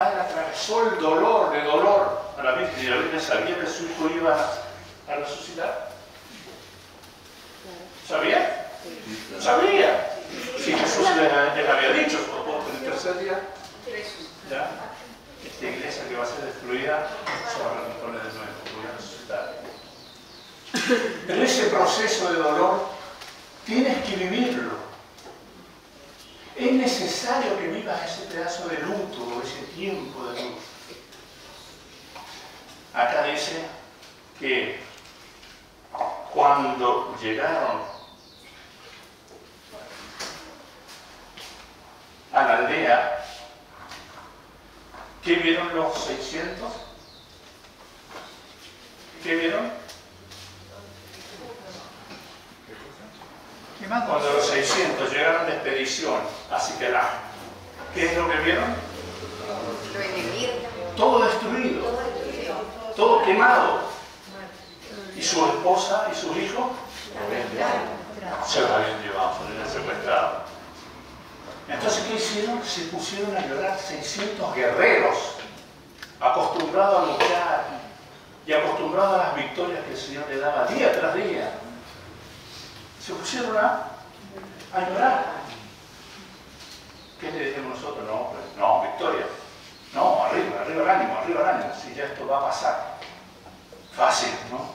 atravesó el dolor de dolor a la Virgen y la Virgen sabía que su hijo iba a resucitar. ¿Sabía? ¿Sabía? Si Jesús les, había dicho, por el tercer día, ¿ya? esta iglesia que va a ser destruida se va a recomponer de nuevo, voy a resucitar. Pero ese proceso de dolor tienes que vivirlo. Es necesario que vivas ese pedazo de luto, ese tiempo de luto. Acá dice que cuando llegaron a la aldea, ¿qué vieron los 600? ¿Qué vieron? Cuando los 600 llegaron de expedición a Siquelá, ¿qué es lo que vieron? Todo destruido, todo quemado. ¿Y su esposa y sus hijos? Se lo habían llevado, se lo habían secuestrado. Entonces, ¿qué hicieron? Se pusieron a llorar 600 guerreros, acostumbrados a luchar y acostumbrados a las victorias que el Señor le daba día tras día se pusieron a, llorar. ¿Qué le decimos nosotros? No, pues, no, Victoria. No, arriba, arriba el ánimo, arriba el ánimo. Si ya esto va a pasar. Fácil, ¿no?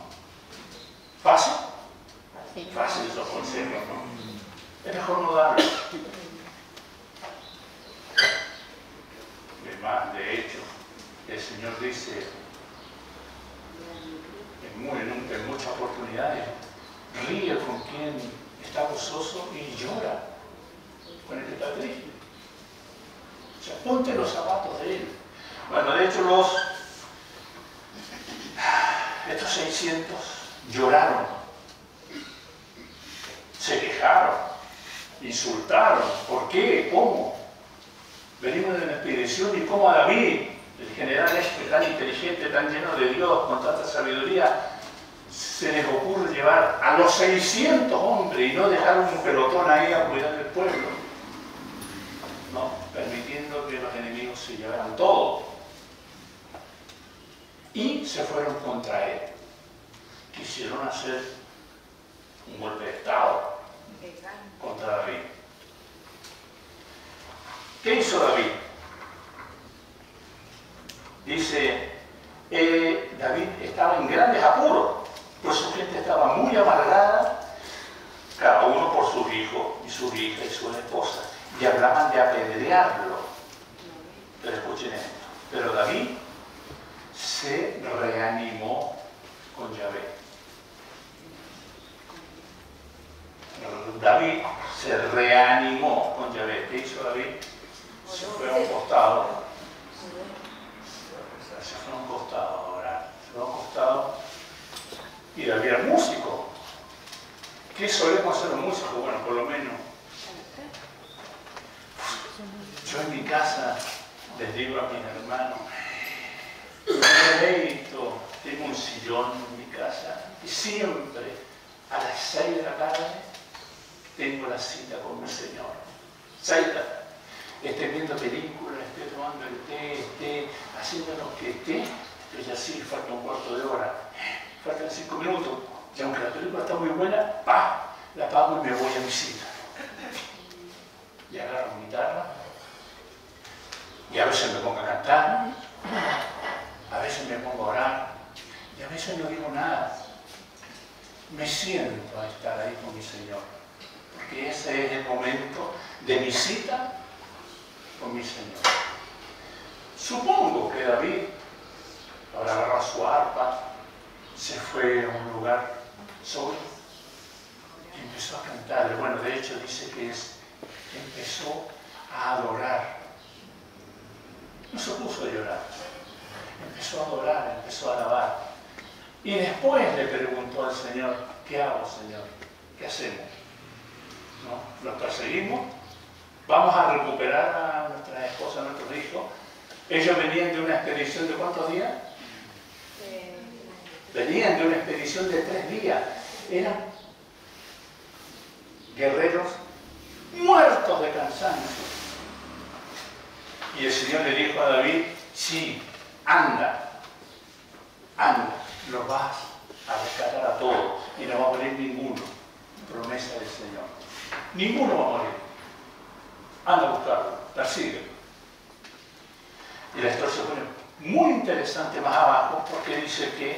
¿Fácil? Fácil esos consejos, ¿no? Es mejor no darlo. Además, de hecho, el Señor dice en, en muchas oportunidades, ríe con quien está gozoso y llora con el triste. O sea, ponte los zapatos de él. Bueno, de hecho los estos 600 lloraron, se quejaron, insultaron. ¿Por qué? ¿Cómo? Venimos de una expedición y cómo a David, el general este tan inteligente, tan lleno de Dios, con tanta sabiduría, se les ocurre llevar a los 600 hombres y no dejar un pelotón ahí a cuidar del pueblo? No, permitiendo que los enemigos se llevaran todo. Y se fueron contra él. Quisieron hacer un golpe de Estado contra David. ¿Qué hizo David? Dice, eh, David estaba en grandes apuros pues su gente estaba muy amargada, cada uno por sus hijos y sus hijas y sus esposas, y hablaban de apedrearlo. Pero escuchen esto, pero David se reanimó con Yahvé. David se reanimó con Yahvé. ¿Qué hizo David? Se fue a un costado. Se fue a un costado ahora. Se fue a un costado y había músico. ¿Qué solemos hacer los músicos? Bueno, por lo menos. Yo en mi casa les digo a mis hermanos, tengo un sillón en mi casa y siempre a las seis de la tarde tengo la cita con mi Señor. Seis de la tarde. Esté viendo películas, esté tomando el té, esté haciendo que esté, pero ya sí, falta un cuarto de hora faltan cinco minutos, y aunque la película está muy buena, ¡pa! La apago y me voy a mi cita. Y agarro mi guitarra, y a veces me pongo a cantar, a veces me pongo a orar, y a veces no digo nada. Me siento a estar ahí con mi Señor, porque ese es el momento de mi cita con mi Señor. Supongo que David habrá agarrado su arpa, se fue a un lugar solo y empezó a cantar. Bueno, de hecho dice que es, empezó a adorar. No se puso a llorar. Empezó a adorar, empezó a alabar. Y después le preguntó al Señor, ¿qué hago, Señor? ¿Qué hacemos? ¿No? ¿Los perseguimos? ¿Vamos a recuperar a nuestra esposa, a nuestros hijos? Ellos venían de una expedición de cuántos días? Venían de una expedición de tres días. Eran guerreros muertos de cansancio. Y el Señor le dijo a David, sí, anda, anda, lo vas a rescatar a todos y no va a morir ninguno. Promesa del Señor. Ninguno va a morir. Anda a buscarlo, persigue. Y la historia se pone muy interesante más abajo porque dice que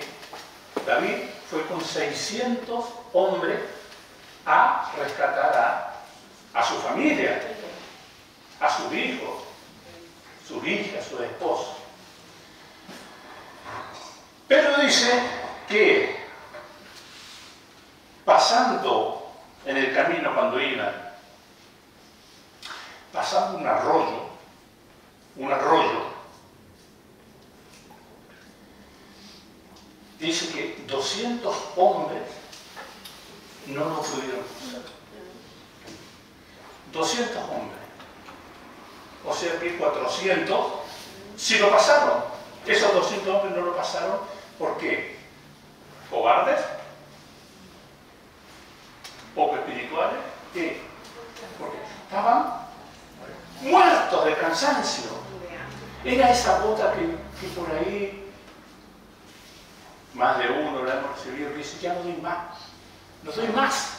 David fue con 600 hombres a rescatar a, a su familia, a sus hijos, sus hijas, su esposo. Pero dice que 200, si lo pasaron. Esos 200 hombres no lo pasaron, ¿por qué? ¿Cobardes? ¿Poco espirituales? ¿Qué? Porque estaban muertos de cansancio. Era esa bota que, por ahí más de uno la hemos recibido y dice, ya no doy más, no doy más.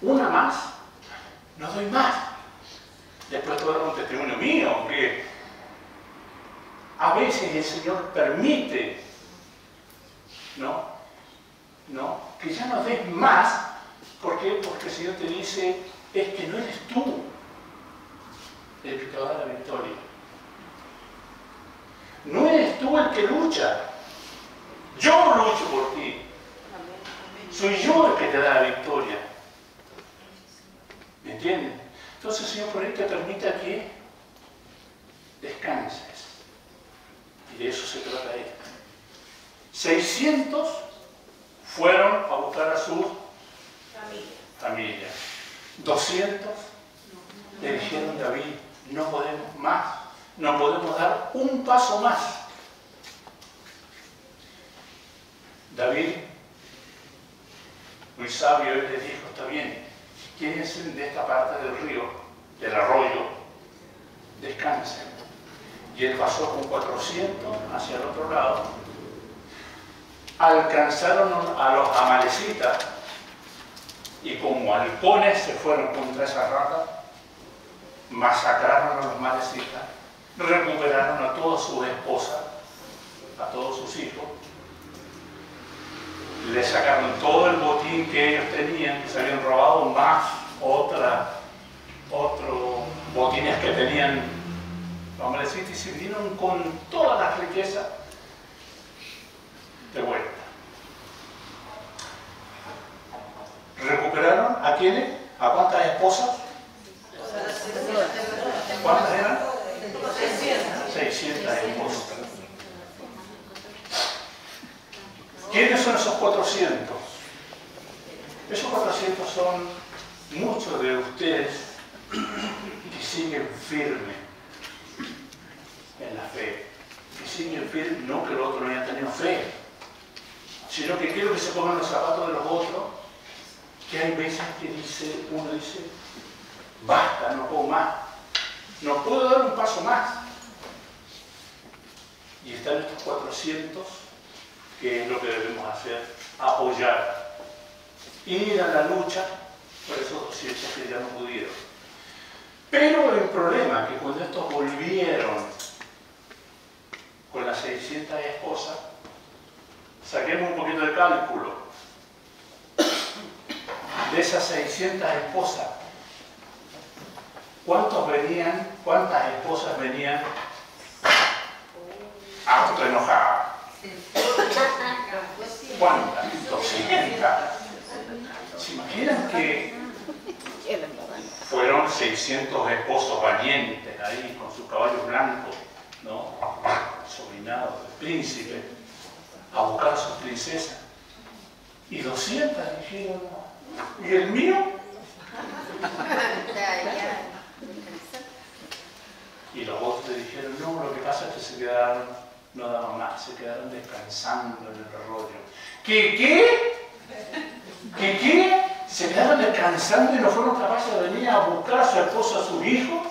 Una más, no doy más. Después todo un testimonio mío, que a veces el Señor permite, ¿no? ¿No? Que ya no des más, ¿por qué? Porque el Señor te dice, es que no eres tú el que te va a dar la victoria. No eres tú el que lucha, yo lucho por ti. Soy yo el que te da la victoria. ¿Me entiendes? Entonces Señor por ahí te permite que descanses. Y de eso se trata esto. 600 fueron a buscar a su familia. 200 le dijeron David, no podemos más, no podemos dar un paso más. David, muy sabio, él les dijo, está bien, quédense de esta parte del río, del arroyo, descansen. Y él pasó con 400 hacia el otro lado. Alcanzaron a los amalecitas y como halcones se fueron contra esa rata, masacraron a los amalecitas, recuperaron a todas sus esposas, a todos sus hijos, le sacaron todo el botín que ellos tenían, que se habían robado, más otra, otros botines que tenían los y se vinieron con toda la riqueza de vuelta. ¿Recuperaron a quiénes? ¿A cuántas esposas? ¿Cuántas eran? 600 esposas. ¿Quiénes son esos 400? Esos 400 son muchos de ustedes que siguen firmes en la fe. Que siguen firmes, no que los otros no hayan tenido fe, sino que quiero que se pongan los zapatos de los otros, que hay veces que dice, uno dice, basta, no puedo más, no puedo dar un paso más. Y están estos 400 que es lo que debemos hacer, apoyar, ir a la lucha por esos 200 que ya no pudieron. Pero el problema es que cuando estos volvieron con las 600 esposas, saquemos un poquito de cálculo. De esas 600 esposas, ¿cuántos venían, cuántas esposas venían autoenojadas? ¿Cuántas? 200. ¿Se imaginan que fueron 600 esposos valientes ahí con sus caballos blancos, ¿no? Sobrinados del príncipe, a buscar a sus princesas? Y 200 dijeron, ¿y el mío? Y los otros dijeron, no, lo que pasa es que se quedaron no daban más, se quedaron descansando en el arroyo. ¿Qué qué? ¿Qué qué? Se quedaron descansando y no fueron capaces de venir a buscar a su esposa, a su hijo.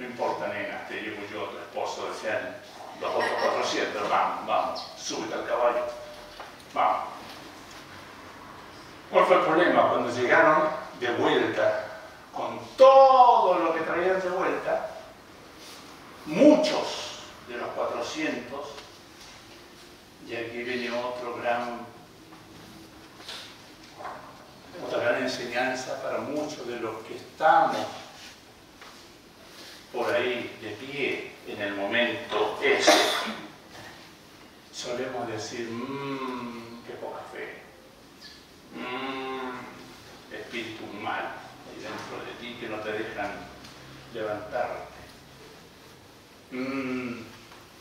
no importa nena, te llevo yo, tu esposo, decían los otros 400, vamos, vamos, súbete al caballo, vamos. ¿Cuál fue el problema? Cuando llegaron de vuelta, con todo lo que traían de vuelta, muchos de los 400, y aquí viene otro gran, otra gran enseñanza para muchos de los que estamos por ahí de pie en el momento ese, solemos decir, mmm, qué poca fe, mmm, espíritu mal ahí dentro de ti que no te dejan levantarte. Mm,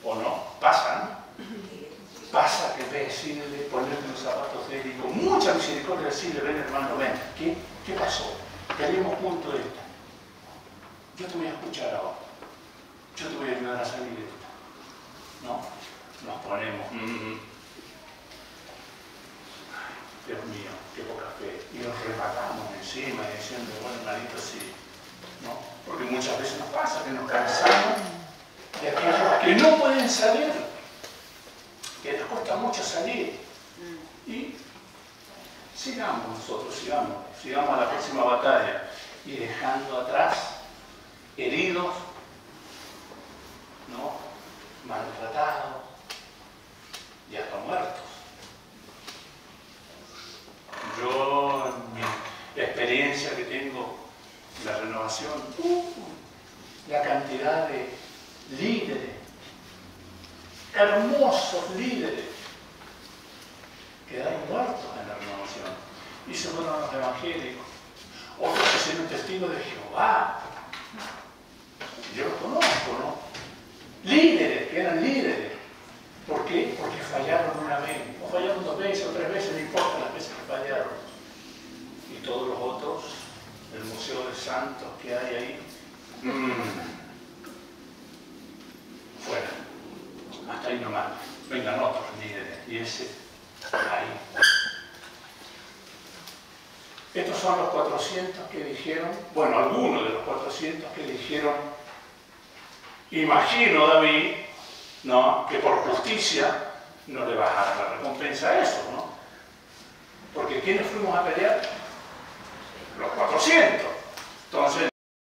o no, pasa, Pasa que ves sin ponerte los zapatos de él y con mucha misericordia decirle, ven hermano, ven, ¿qué, qué pasó? Queremos punto de esta. Yo te voy a escuchar ahora. Yo te voy a ayudar a salir de esta. No, nos ponemos. Mm, Dios mío, qué poca fe. Y nos rematamos encima diciendo, bueno, hermanito, sí. ¿No? Porque muchas veces nos pasa que nos cansamos de aquellos que no pueden salir, que les cuesta mucho salir. Y sigamos nosotros, sigamos, sigamos a la próxima batalla y dejando atrás heridos, ¿no? maltratados y hasta muertos. Yo, en mi experiencia que tengo, la renovación, uh, la cantidad de líderes, hermosos líderes, quedaron muertos en la renovación. Y se fueron los evangélicos. Otros que hicieron Jehová, yo los conozco, ¿no? Líderes, que eran líderes. ¿Por qué? Porque fallaron una vez, o fallaron dos veces o tres veces, no importa las veces que fallaron. Y todos los otros, el Museo de Santos que hay ahí, mmm, fuera. Hasta ahí nomás. Vengan otros líderes. Y ese, ahí. Estos son los 400 que dijeron, bueno, algunos de los 400 que dijeron, imagino David, ¿no? que por justicia no le bajara la recompensa a eso, ¿no? Porque ¿quiénes fuimos a pelear? Los 400. Entonces